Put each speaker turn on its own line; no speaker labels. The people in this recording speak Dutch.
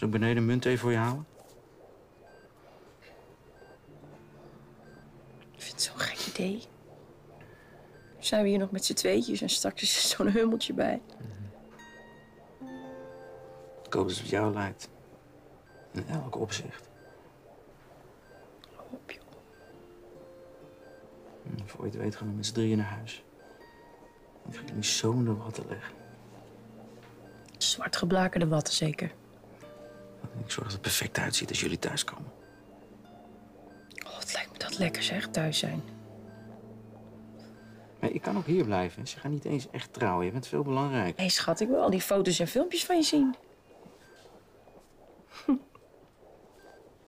Zal ik beneden een munt even voor je halen?
Ik vind het zo'n gek idee. Zijn we hier nog met z'n tweetjes en straks is er zo'n hummeltje bij.
Ik hoop dat het op jou lijkt. In elk opzicht.
Op, joh.
En voor je het weet gaan we met z'n drieën naar huis. Ga ik jullie zo in de watten leggen.
Zwart geblakerde watten zeker.
Ik zorg dat het perfect uitziet als jullie thuiskomen.
Oh, het lijkt me dat lekker zeg, thuis zijn.
Maar ik kan ook hier blijven. Ze gaan niet eens echt trouwen. Je bent veel belangrijker.
Hé schat, ik wil al die foto's en filmpjes van je zien.